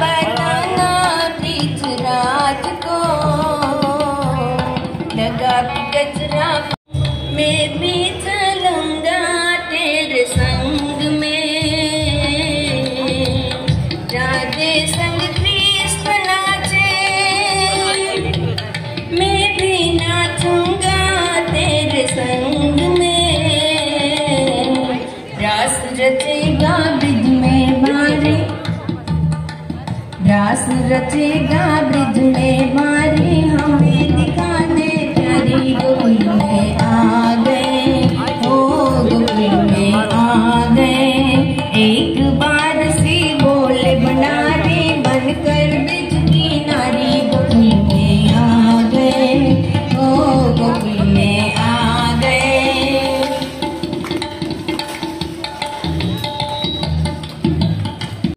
बनाना पृथ्वराज को। लगा गजरा में भी चलूँगा तेरे में। राधे संग तेरे संग में। रास रचेगा बिजली दास रचेगा ब्रिज में मारे हमें